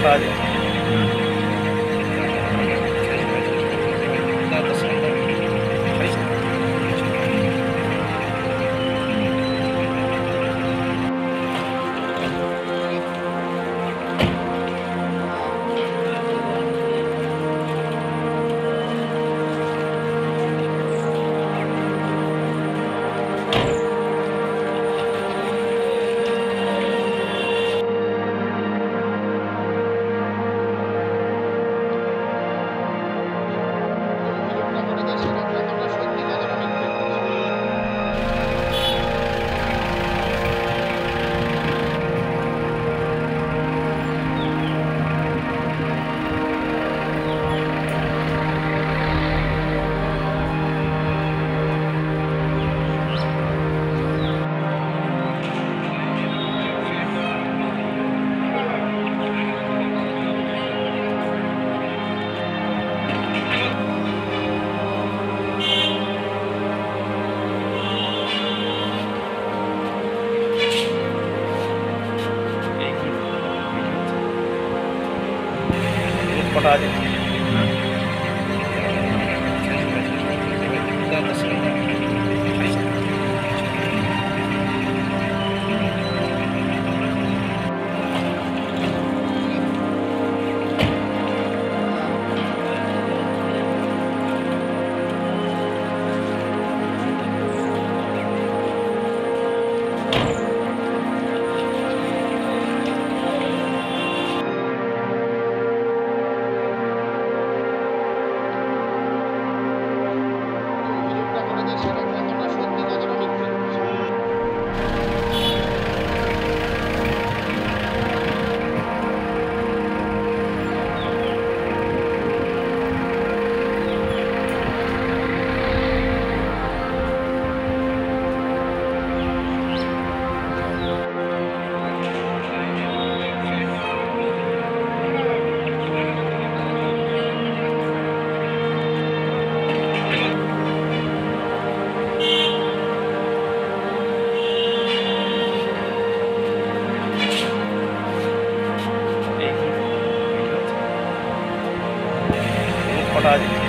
কটা আছে কটা আছে কটা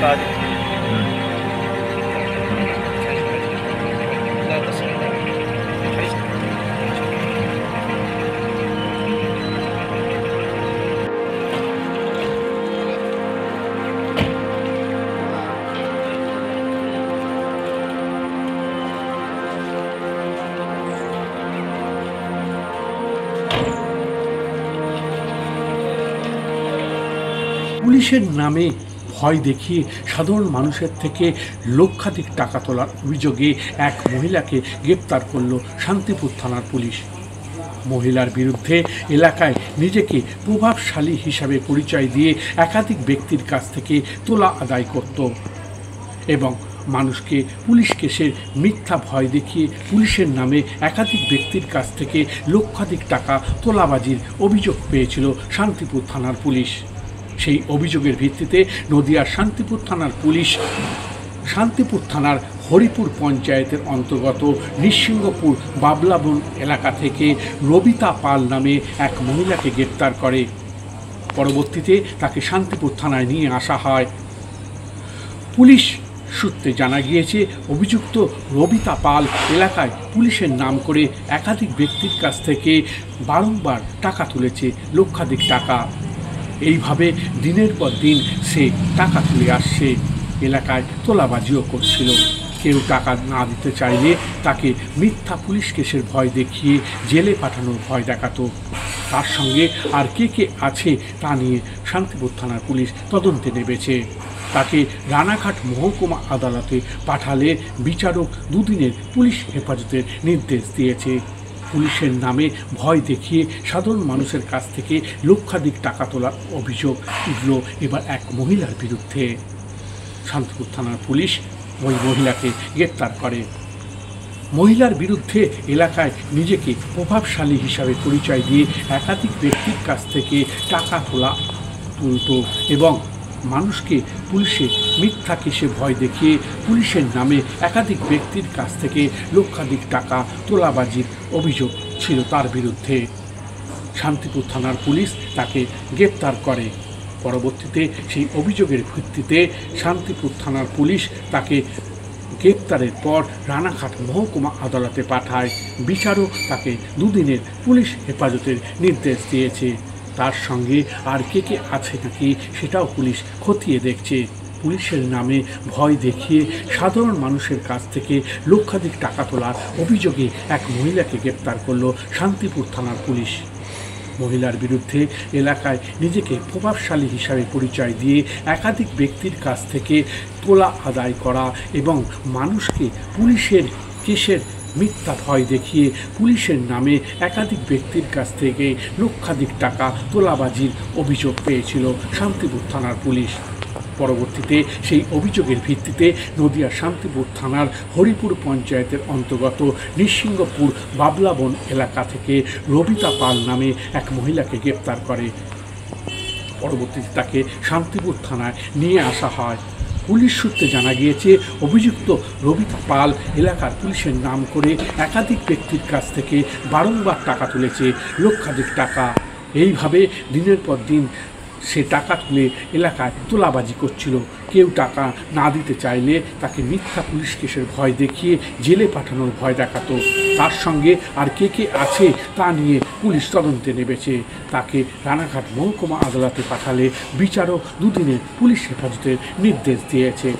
কটা আছে? পুলিশের নামে ভয় দেখিয়ে সাধারণ মানুষের থেকে লক্ষাধিক টাকা তোলার অভিযোগে এক মহিলাকে গ্রেপ্তার করল শান্তিপুর থানার পুলিশ। মহিলার বিরুদ্ধে এলাকায় নিজেকে প্রভাবশালী হিসাবে পরিচয় দিয়ে একাধিক ব্যক্তির কাছ থেকে তোলা আদায় করত এবং মানুষকে পুলিশ কেসের মিথ্যা ভয় দেখিয়ে পুলিশের নামে একাধিক ব্যক্তির কাছ থেকে লক্ষাধিক টাকা তোলাবাজির অভিযোগ পেয়েছিল শান্তিপুর থানার পুলিশ। সেই অভিযোগের ভিত্তিতে নদিয়ার শান্তিপুর থানার পুলিশ শান্তিপুর থানার হরিপুর পঞ্চায়েতের অন্তর্গত নিঃসিংহপুর বাবলাবন এলাকা থেকে রবিতা পাল নামে এক মহিলাকে গ্রেপ্তার করে। পরবর্তীতে তাকে শান্তিপুর থানায় নিয়ে আসা হয়। পুলিশ সূত্রে জানা গিয়েছে, অভিযুক্ত রবিতা পাল এলাকায় পুলিশের নাম করে একাধিক ব্যক্তির কাছ থেকে বারংবার টাকা তুলেছে লক্ষাধিক টাকা। এইভাবে দিনের পর দিন সে টাকা তুলে আসছে। এলাকায় তোলাবাজিও করছিল। কেউ টাকা না দিতে চাইলে তাকে মিথ্যা পুলিশ কেসের ভয় দেখিয়ে জেলে পাঠানোর ভয় দেখাতো। তার সঙ্গে আর কে কে আছে তা নিয়ে শান্তিপুর থানার পুলিশ তদন্তে নেমেছে। তাকে রানাঘাট মহকুমা আদালতে পাঠালে বিচারক দুদিনের পুলিশ হেফাজতের নির্দেশ দিয়েছে। পুলিশের নামে ভয় দেখিয়ে সাধারণ মানুষের কাছ থেকে লক্ষাধিক টাকা তোলার অভিযোগ উঠল এবার এক মহিলার বিরুদ্ধে। শান্তিপুর থানার পুলিশ ওই মহিলাকে গ্রেপ্তার করে। মহিলার বিরুদ্ধে এলাকায় নিজেকে প্রভাবশালী হিসাবে পরিচয় দিয়ে একাধিক ব্যক্তির কাছ থেকে টাকা তোলা তুলত এবং মানুষকে পুলিশের মিথ্যা কেসে ভয় দেখিয়ে পুলিশের নামে একাধিক ব্যক্তির কাছ থেকে লক্ষাধিক টাকা তোলাবাজির অভিযোগ ছিল তার বিরুদ্ধে? শান্তিপুর থানার পুলিশ তাকে গ্রেপ্তার করে। পরবর্তীতে সেই অভিযোগের ভিত্তিতে শান্তিপুর থানার পুলিশ তাকে গ্রেপ্তারের পর রানাঘাট মহকুমা আদালতে পাঠায়। বিচারক তাকে দুদিনের পুলিশ হেফাজতের নির্দেশ দিয়েছে। তার সঙ্গে আর কে কে আছে নাকি সেটাও পুলিশ খতিয়ে দেখছে। পুলিশের নামে ভয় দেখিয়ে সাধারণ মানুষের কাছ থেকে লক্ষাধিক টাকা তোলার অভিযোগে এক মহিলাকে গ্রেপ্তার করল শান্তিপুর থানার পুলিশ। মহিলার বিরুদ্ধে এলাকায় নিজেকে প্রভাবশালী হিসাবে পরিচয় দিয়ে একাধিক ব্যক্তির কাছ থেকে তোলা আদায় করা এবং মানুষকে পুলিশের কেসের মিথ্যা ভয় দেখিয়ে পুলিশের নামে একাধিক ব্যক্তির কাছ থেকে লক্ষাধিক টাকা তোলাবাজির অভিযোগ পেয়েছিল শান্তিপুর থানার পুলিশ। পরবর্তীতে সেই অভিযোগের ভিত্তিতে নদিয়া শান্তিপুর থানার হরিপুর পঞ্চায়েতের অন্তর্গত নিঃসিংহপুর বাবলাবন এলাকা থেকে রবিতা পাল নামে এক মহিলাকে গ্রেপ্তার করে। পরবর্তীতে তাকে শান্তিপুর থানায় নিয়ে আসা হয়। পুলিশ সূত্রে জানা গিয়েছে, অভিযুক্ত রবি পাল এলাকার পুলিশের নাম করে একাধিক ব্যক্তির কাছ থেকে বারংবার টাকা তুলেছে, লক্ষাধিক টাকা। এইভাবে দিনের পর দিন সে টাকা তুলে এলাকায় তোলাবাজি করছিল। কেউ টাকা না দিতে চাইলে তাকে মিথ্যা পুলিশ কেসের ভয় দেখিয়ে জেলে পাঠানোর ভয় দেখাতো। তার সঙ্গে আর কে কে আছে তা নিয়ে পুলিশ তদন্তে নেমেছে। তাকে রানাঘাট মহকুমা আদালতে পাঠালে বিচারক দুদিনে পুলিশ হেফাজতের নির্দেশ দিয়েছে।